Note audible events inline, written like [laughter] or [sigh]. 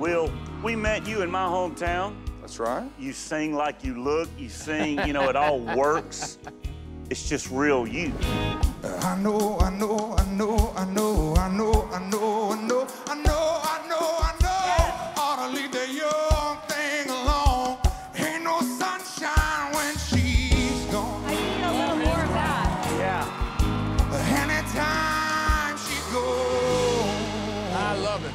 Will, we met you in my hometown. That's right. You sing like you look, you sing, you know, it all [laughs] works. It's just real you. I know, I know, I know, I know, I know, I know, I know, I know, I know, I know. Yeah. Ought to leave the young thing alone. Ain't no sunshine when she's gone. I need a little more of that. Yeah. Anytime she goes. I love it.